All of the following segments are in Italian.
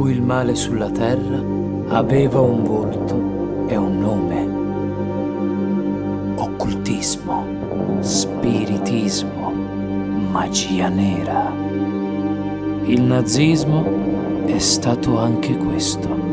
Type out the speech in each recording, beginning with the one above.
il male sulla terra aveva un volto e un nome. Occultismo, spiritismo, magia nera. Il nazismo è stato anche questo.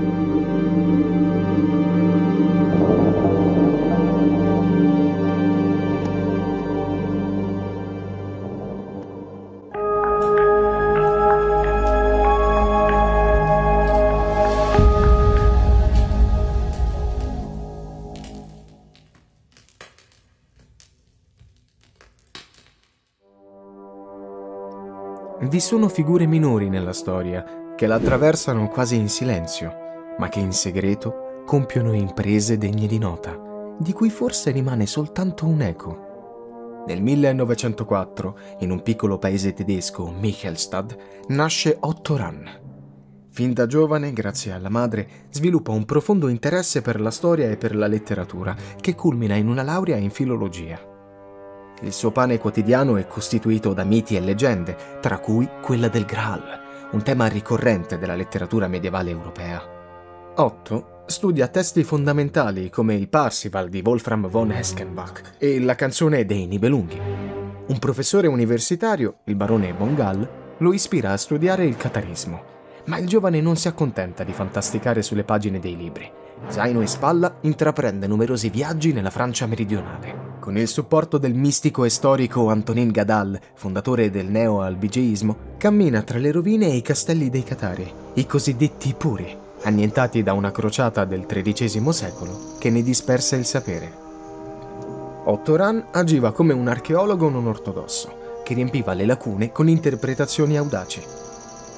Vi sono figure minori nella storia che la attraversano quasi in silenzio, ma che in segreto compiono imprese degne di nota, di cui forse rimane soltanto un eco. Nel 1904, in un piccolo paese tedesco, Michelstadt, nasce Otto Rahn. Fin da giovane, grazie alla madre, sviluppa un profondo interesse per la storia e per la letteratura, che culmina in una laurea in filologia. Il suo pane quotidiano è costituito da miti e leggende, tra cui quella del Graal, un tema ricorrente della letteratura medievale europea. Otto studia testi fondamentali come il Parsival di Wolfram von Eschenbach e la canzone dei Nibelunghi. Un professore universitario, il barone von Gall, lo ispira a studiare il catarismo, ma il giovane non si accontenta di fantasticare sulle pagine dei libri. Zaino in spalla intraprende numerosi viaggi nella Francia meridionale. Con il supporto del mistico e storico Antonin Gadal, fondatore del neo-albigeismo, cammina tra le rovine e i castelli dei Catari, i cosiddetti puri, annientati da una crociata del XIII secolo che ne disperse il sapere. Otto Rahn agiva come un archeologo non ortodosso, che riempiva le lacune con interpretazioni audaci.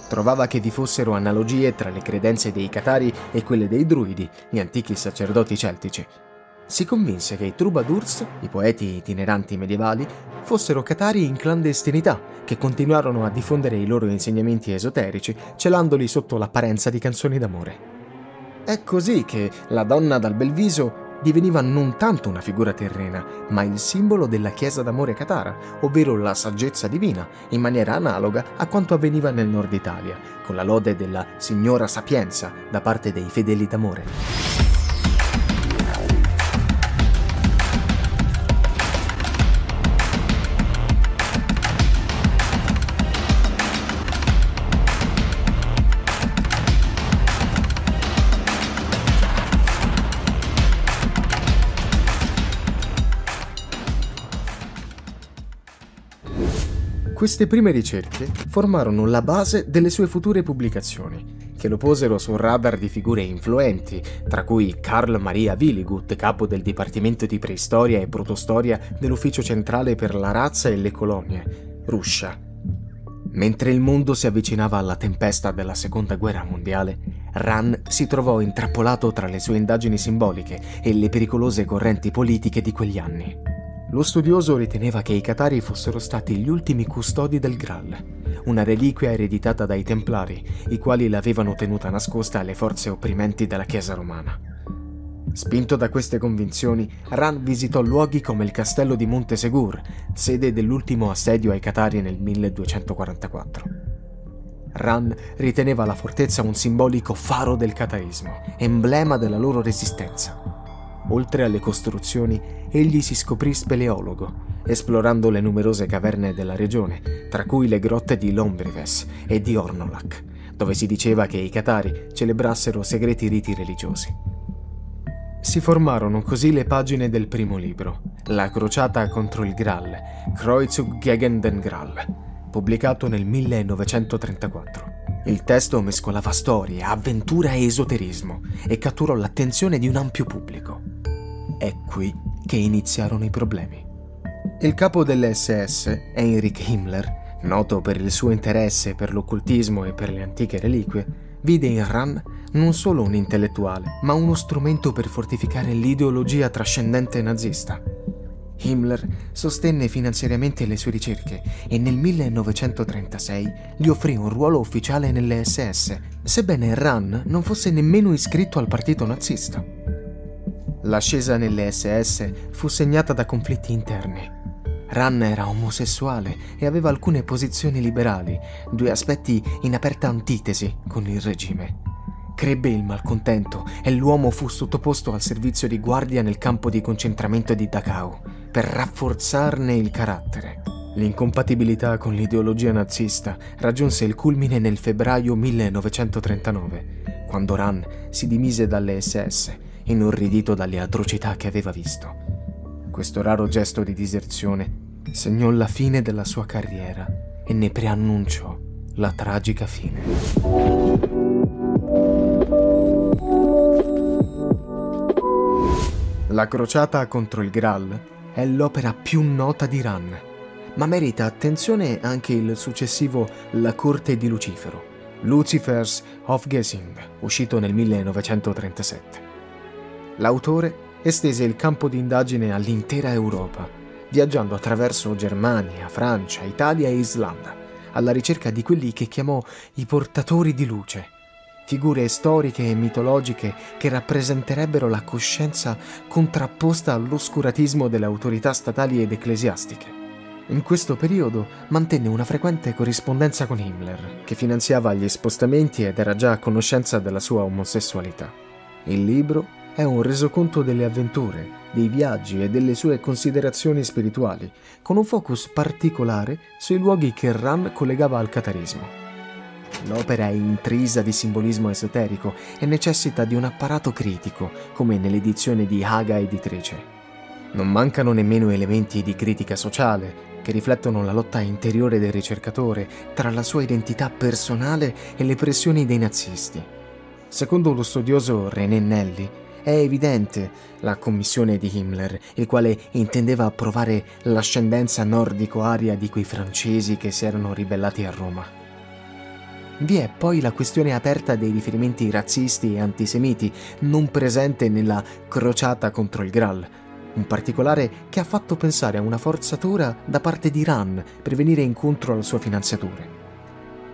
Trovava che vi fossero analogie tra le credenze dei Catari e quelle dei Druidi, gli antichi sacerdoti celtici, si convinse che i troubadours, i poeti itineranti medievali, fossero catari in clandestinità, che continuarono a diffondere i loro insegnamenti esoterici, celandoli sotto l'apparenza di canzoni d'amore. È così che la donna dal bel viso diveniva non tanto una figura terrena, ma il simbolo della chiesa d'amore catara, ovvero la saggezza divina, in maniera analoga a quanto avveniva nel nord Italia, con la lode della Signora Sapienza da parte dei fedeli d'amore. Queste prime ricerche formarono la base delle sue future pubblicazioni, che lo posero sul radar di figure influenti, tra cui Carl Maria Willigut, capo del Dipartimento di Preistoria e Protostoria dell'Ufficio Centrale per la Razza e le Colonie, Ruscia. Mentre il mondo si avvicinava alla tempesta della Seconda Guerra Mondiale, Ran si trovò intrappolato tra le sue indagini simboliche e le pericolose correnti politiche di quegli anni. Lo studioso riteneva che i Catari fossero stati gli ultimi custodi del Graal, una reliquia ereditata dai Templari, i quali l'avevano tenuta nascosta alle forze opprimenti della Chiesa romana. Spinto da queste convinzioni, Ran visitò luoghi come il castello di Montesegur, sede dell'ultimo assedio ai Catari nel 1244. Ran riteneva la fortezza un simbolico faro del catarismo, emblema della loro resistenza. Oltre alle costruzioni, egli si scoprì speleologo, esplorando le numerose caverne della regione, tra cui le grotte di Lombrives e di Ornolak, dove si diceva che i Catari celebrassero segreti riti religiosi. Si formarono così le pagine del primo libro, La crociata contro il Graal, Kreuzzug gegen den Graal, pubblicato nel 1934. Il testo mescolava storie, avventura e esoterismo e catturò l'attenzione di un ampio pubblico. È qui che iniziarono i problemi. Il capo dell'SS, Heinrich Himmler, noto per il suo interesse per l'occultismo e per le antiche reliquie, vide in Ran non solo un intellettuale, ma uno strumento per fortificare l'ideologia trascendente nazista. Himmler sostenne finanziariamente le sue ricerche e nel 1936 gli offrì un ruolo ufficiale nelle SS, sebbene Ran non fosse nemmeno iscritto al partito nazista. L'ascesa nelle SS fu segnata da conflitti interni. Ran era omosessuale e aveva alcune posizioni liberali, due aspetti in aperta antitesi con il regime. crebbe il malcontento e l'uomo fu sottoposto al servizio di guardia nel campo di concentramento di Dachau per rafforzarne il carattere. L'incompatibilità con l'ideologia nazista raggiunse il culmine nel febbraio 1939, quando Ran si dimise dalle SS, inorridito dalle atrocità che aveva visto. Questo raro gesto di diserzione segnò la fine della sua carriera e ne preannunciò la tragica fine. La crociata contro il Graal è l'opera più nota di Ran, ma merita attenzione anche il successivo La corte di Lucifero, Lucifer's Aufgesing, uscito nel 1937. L'autore estese il campo di indagine all'intera Europa, viaggiando attraverso Germania, Francia, Italia e Islanda, alla ricerca di quelli che chiamò i portatori di luce, figure storiche e mitologiche che rappresenterebbero la coscienza contrapposta all'oscuratismo delle autorità statali ed ecclesiastiche. In questo periodo mantenne una frequente corrispondenza con Himmler, che finanziava gli spostamenti ed era già a conoscenza della sua omosessualità. Il libro è un resoconto delle avventure, dei viaggi e delle sue considerazioni spirituali, con un focus particolare sui luoghi che Ran collegava al catarismo. L'opera è intrisa di simbolismo esoterico e necessita di un apparato critico, come nell'edizione di Haga editrice. Non mancano nemmeno elementi di critica sociale, che riflettono la lotta interiore del ricercatore tra la sua identità personale e le pressioni dei nazisti. Secondo lo studioso René Nelli, è evidente la commissione di Himmler, il quale intendeva approvare l'ascendenza nordico-aria di quei francesi che si erano ribellati a Roma. Vi è poi la questione aperta dei riferimenti razzisti e antisemiti non presente nella crociata contro il Graal, un particolare che ha fatto pensare a una forzatura da parte di Iran per venire incontro al suo finanziatore.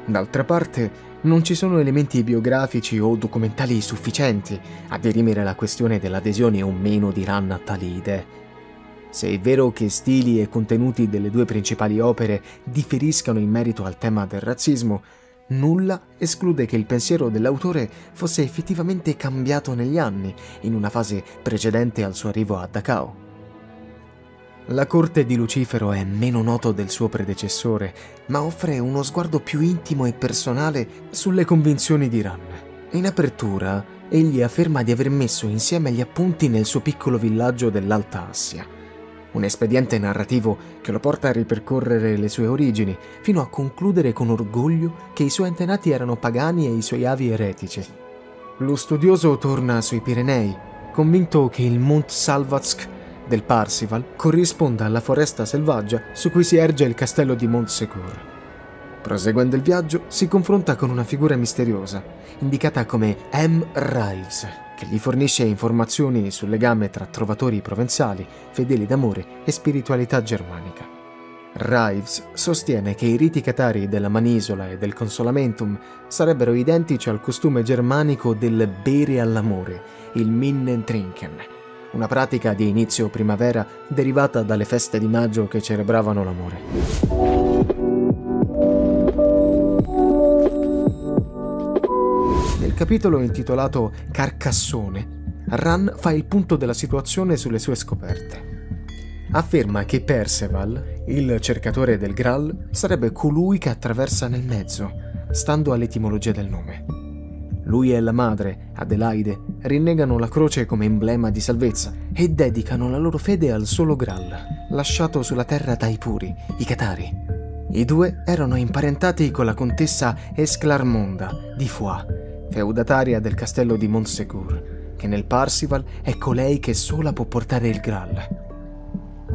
D'altra parte, non ci sono elementi biografici o documentali sufficienti a dirimere la questione dell'adesione o meno di Ran a tali idee. Se è vero che stili e contenuti delle due principali opere differiscano in merito al tema del razzismo, nulla esclude che il pensiero dell'autore fosse effettivamente cambiato negli anni, in una fase precedente al suo arrivo a Dachau. La corte di Lucifero è meno noto del suo predecessore, ma offre uno sguardo più intimo e personale sulle convinzioni di Ran. In apertura, egli afferma di aver messo insieme gli appunti nel suo piccolo villaggio dell'Alta Assia. Un espediente narrativo che lo porta a ripercorrere le sue origini, fino a concludere con orgoglio che i suoi antenati erano pagani e i suoi avi eretici. Lo studioso torna sui Pirenei, convinto che il Mont Salvatsk del Parsival corrisponda alla foresta selvaggia su cui si erge il castello di Montsecour. Proseguendo il viaggio, si confronta con una figura misteriosa, indicata come M. Rives, che gli fornisce informazioni sul legame tra trovatori provenzali, fedeli d'amore e spiritualità germanica. Rives sostiene che i riti catari della Manisola e del Consolamentum sarebbero identici al costume germanico del bere all'amore, il Minnen Trinken, una pratica di inizio primavera derivata dalle feste di maggio che celebravano l'amore. Nel capitolo intitolato Carcassone, Ran fa il punto della situazione sulle sue scoperte. Afferma che Perceval, il cercatore del Graal, sarebbe colui che attraversa nel mezzo, stando all'etimologia del nome. Lui e la madre, Adelaide, rinnegano la croce come emblema di salvezza e dedicano la loro fede al solo Graal, lasciato sulla terra dai puri, i Catari. I due erano imparentati con la contessa Esclarmonda di Foix, feudataria del castello di Montsecour, che nel Parsival è colei che sola può portare il Graal.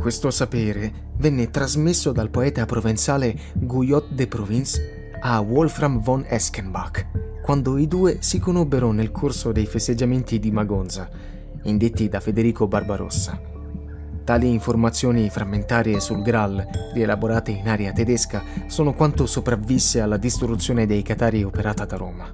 Questo sapere venne trasmesso dal poeta provenzale Guyot de Provence a Wolfram von Eschenbach, quando i due si conobbero nel corso dei festeggiamenti di Magonza, indetti da Federico Barbarossa. Tali informazioni frammentarie sul Graal, rielaborate in aria tedesca, sono quanto sopravvisse alla distruzione dei Catari operata da Roma.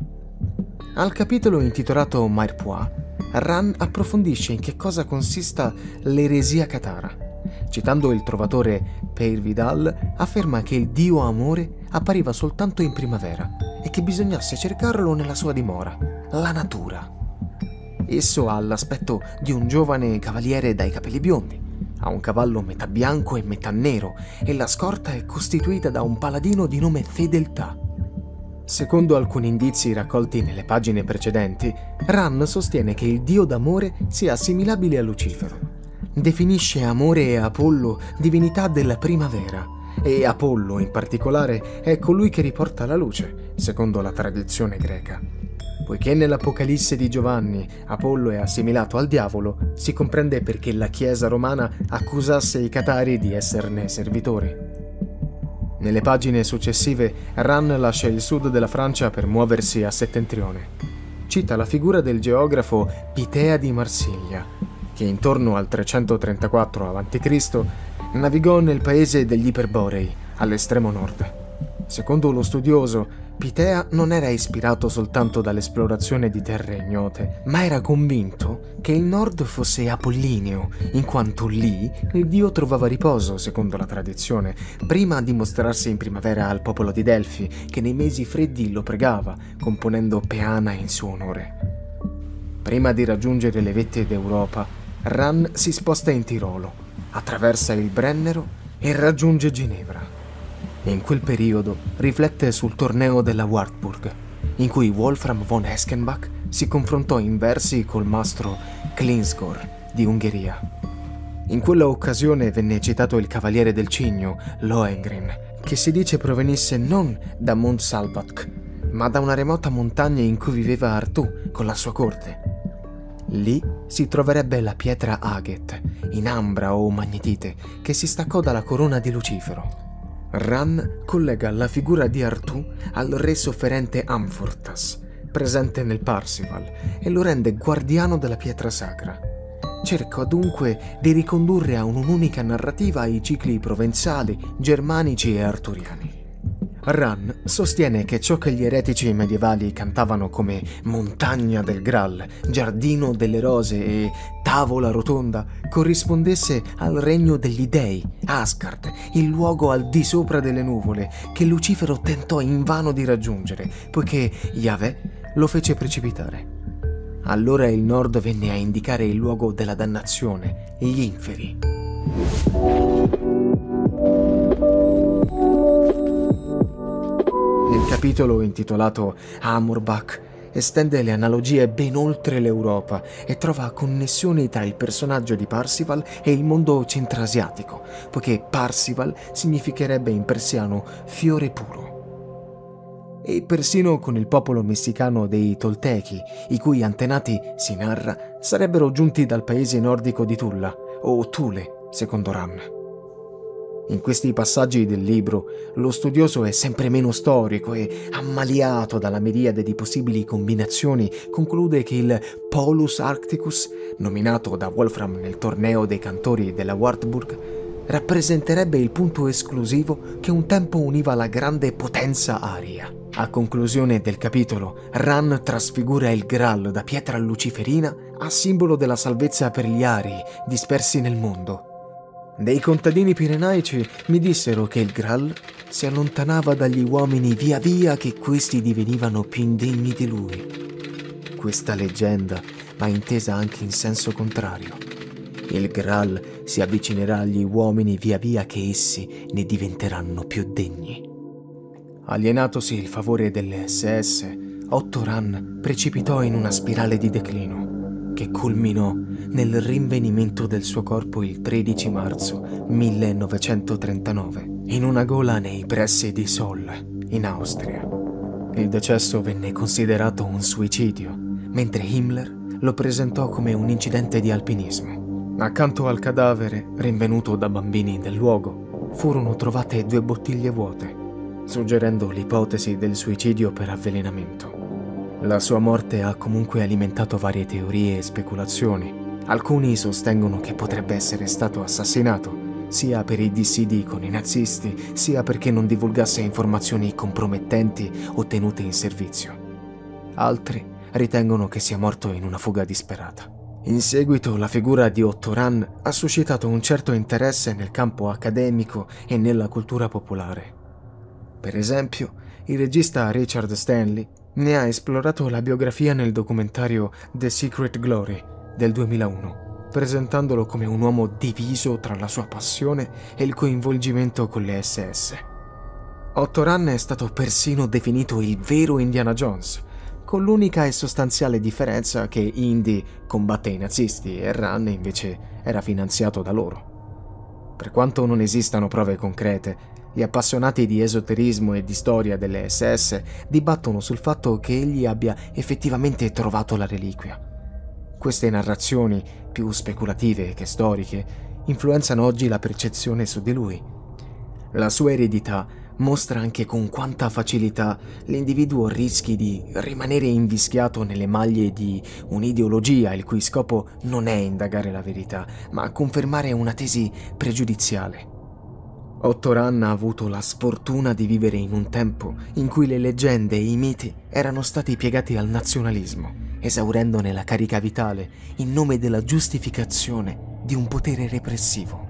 Al capitolo intitolato Mirepoix, Ran approfondisce in che cosa consista l'eresia catara. Citando il trovatore Peir Vidal, afferma che il dio amore appariva soltanto in primavera e che bisognasse cercarlo nella sua dimora. la natura. Esso ha l'aspetto di un giovane cavaliere dai capelli biondi, ha un cavallo metà bianco e metà nero e la scorta è costituita da un paladino di nome Fedeltà. Secondo alcuni indizi raccolti nelle pagine precedenti, Ran sostiene che il dio d'amore sia assimilabile a Lucifero. Definisce Amore e Apollo divinità della primavera e Apollo in particolare è colui che riporta la luce, secondo la tradizione greca. Poiché nell'Apocalisse di Giovanni Apollo è assimilato al diavolo, si comprende perché la Chiesa romana accusasse i catari di esserne servitori. Nelle pagine successive, Ran lascia il sud della Francia per muoversi a settentrione. Cita la figura del geografo Pitea di Marsiglia, che intorno al 334 a.C. navigò nel paese degli Iperborei, all'estremo nord. Secondo lo studioso, Pitea non era ispirato soltanto dall'esplorazione di terre ignote, ma era convinto che il nord fosse apollineo, in quanto lì il dio trovava riposo, secondo la tradizione, prima di mostrarsi in primavera al popolo di Delfi, che nei mesi freddi lo pregava, componendo peana in suo onore. Prima di raggiungere le vette d'Europa, Ran si sposta in Tirolo, attraversa il Brennero e raggiunge Ginevra in quel periodo riflette sul torneo della Wartburg, in cui Wolfram von Eschenbach si confrontò in versi col mastro Klinsgor di Ungheria. In quella occasione venne citato il cavaliere del cigno, Lohengrin, che si dice provenisse non da Mont Salvatk, ma da una remota montagna in cui viveva Artù con la sua corte. Lì si troverebbe la pietra Aget, in ambra o magnetite, che si staccò dalla corona di Lucifero. Ran collega la figura di Artù al re sofferente Amfortas, presente nel Parsival, e lo rende guardiano della pietra sacra. Cerca dunque di ricondurre a un'unica narrativa i cicli provenzali, germanici e arturiani. Ran sostiene che ciò che gli eretici medievali cantavano come montagna del Graal, giardino delle rose e tavola rotonda corrispondesse al regno degli dei, Asgard, il luogo al di sopra delle nuvole che Lucifero tentò invano di raggiungere, poiché Yahweh lo fece precipitare. Allora il nord venne a indicare il luogo della dannazione, gli inferi. Nel capitolo intitolato Amorbach estende le analogie ben oltre l'Europa e trova connessioni tra il personaggio di Parsival e il mondo centrasiatico, poiché Parsival significherebbe in persiano fiore puro. E persino con il popolo messicano dei Toltechi, i cui antenati, si narra, sarebbero giunti dal paese nordico di Tulla, o Thule, secondo Ram. In questi passaggi del libro lo studioso è sempre meno storico e, ammaliato dalla miriade di possibili combinazioni, conclude che il Polus Arcticus, nominato da Wolfram nel torneo dei cantori della Wartburg, rappresenterebbe il punto esclusivo che un tempo univa la grande potenza aria. A conclusione del capitolo, Ran trasfigura il Graal da pietra luciferina a simbolo della salvezza per gli arii dispersi nel mondo dei contadini pirenaici mi dissero che il Graal si allontanava dagli uomini via via che questi divenivano più indegni di lui. Questa leggenda va intesa anche in senso contrario. Il Graal si avvicinerà agli uomini via via che essi ne diventeranno più degni. Alienatosi il favore delle SS, Otto Ran precipitò in una spirale di declino che culminò nel rinvenimento del suo corpo il 13 marzo 1939 in una gola nei pressi di Sol, in Austria. Il decesso venne considerato un suicidio, mentre Himmler lo presentò come un incidente di alpinismo. Accanto al cadavere, rinvenuto da bambini del luogo, furono trovate due bottiglie vuote, suggerendo l'ipotesi del suicidio per avvelenamento. La sua morte ha comunque alimentato varie teorie e speculazioni. Alcuni sostengono che potrebbe essere stato assassinato, sia per i dissidi con i nazisti, sia perché non divulgasse informazioni compromettenti ottenute in servizio. Altri ritengono che sia morto in una fuga disperata. In seguito la figura di Otto Rahn ha suscitato un certo interesse nel campo accademico e nella cultura popolare. Per esempio, il regista Richard Stanley Ne ha esplorato la biografia nel documentario The Secret Glory del 2001, presentandolo come un uomo diviso tra la sua passione e il coinvolgimento con le SS. Otto Run è stato persino definito il vero Indiana Jones, con l'unica e sostanziale differenza che Indy combatte i nazisti e Run invece era finanziato da loro. Per quanto non esistano prove concrete, gli appassionati di esoterismo e di storia delle SS dibattono sul fatto che egli abbia effettivamente trovato la reliquia. Queste narrazioni, più speculative che storiche, influenzano oggi la percezione su di lui. La sua eredità mostra anche con quanta facilità l'individuo rischi di rimanere invischiato nelle maglie di un'ideologia il cui scopo non è indagare la verità, ma confermare una tesi pregiudiziale. Otto Rann ha avuto la sfortuna di vivere in un tempo in cui le leggende e i miti erano stati piegati al nazionalismo, esaurendone la carica vitale in nome della giustificazione di un potere repressivo.